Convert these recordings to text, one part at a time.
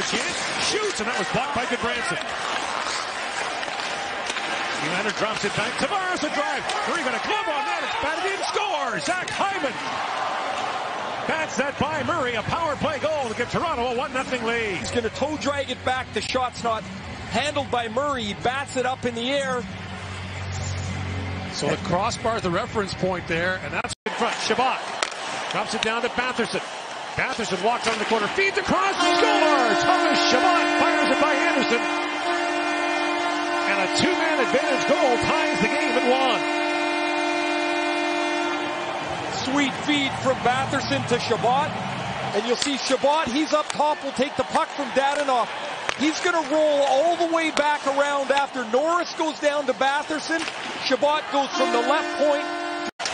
a chance, shoots, and that was blocked by Gudbranson. Nylander drops it back. Tavares a drive. Murray got a glove on that. It's batted in. Score. Zach Hyman. Bats that by Murray. A power play goal to give Toronto a 1-0 lead. He's going to toe drag it back. The shot's not handled by Murray. He bats it up in the air. So the crossbar is the reference point there, and that's in front. Chabot drops it down to Batherson. Batherson walks on the corner, feeds across, scores! Thomas Chabot fires it by Andersen. And a two-man advantage goal ties the game at one. Sweet feed from Batherson to Chabot. And you'll see Chabot, he's up top, will take the puck from Dadonov. He's going to roll all the way back around after Norris goes down to Batherson. Chabot goes from the left point.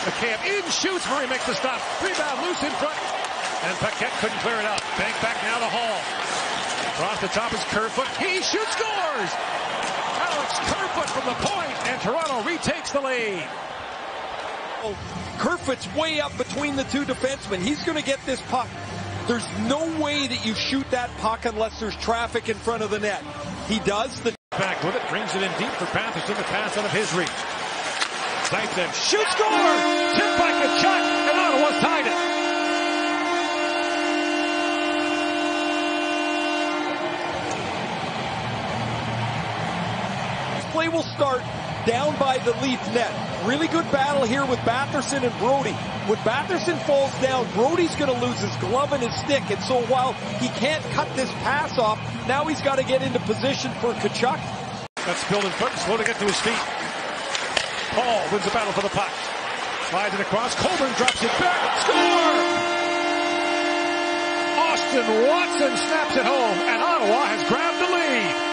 McCann in shoots. Murray makes the stop. Rebound loose in front. And Paquette couldn't clear it out. Bank back now to Holl. Across the top is Kerfoot. He shoots, scores! Alex Kerfoot from the point, and Toronto retakes the lead. Oh, Kerfoot's way up between the two defensemen. He's going to get this puck. There's no way that you shoot that puck unless there's traffic in front of the net. He does. The back with it, brings it in deep for Batherson. The pass out of his reach. Zaitsev shoots, score! Tipped by Tkachuk, and Ottawa's tied it. Play will start down by the Leaf net. Really good battle here with Batherson and Brodie. When Batherson falls down, Brodie's going to lose his glove and his stick. And so while he can't cut this pass off, now he's got to get into position for Tkachuk. That's in front, slow to get to his feet. Paul wins the battle for the puck. Slides it across. Coburn drops it back. Score! Austin Watson snaps it home, and Ottawa has grabbed the lead.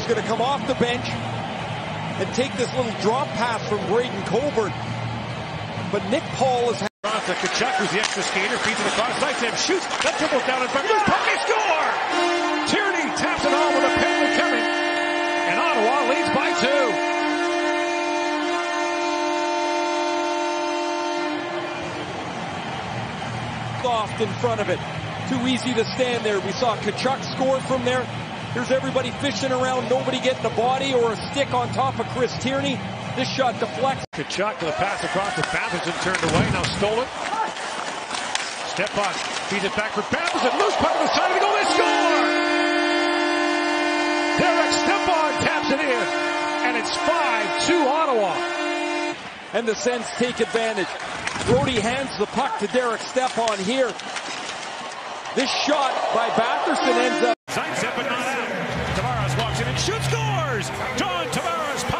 He's going to come off the bench and take this little drop pass from Braydon Coburn. But Nick Paul is... To Tkachuk, who's the extra skater, feeds it across, Zaitsev shoots, that dribbles down in front, loose puck, they score! Tierney taps it home with a penalty coming, and Ottawa leads by two. Soft in front of it. Too easy to stand there. We saw Tkachuk score from there. Here's everybody fishing around, nobody getting a body or a stick on top of Chris Tierney. This shot deflects. Tkachuk to the pass across to Batherson, turned away, now stolen. Stepan, feeds it back for Batherson, loose puck to the side of the goal, they score! Derek Stepan taps it in, and it's 5-2 Ottawa. And the Sens take advantage. Brodie hands the puck to Derek Stepan here. This shot by Batherson ends up Zaitsev, but not Shoot! shoots, scores! John Tavares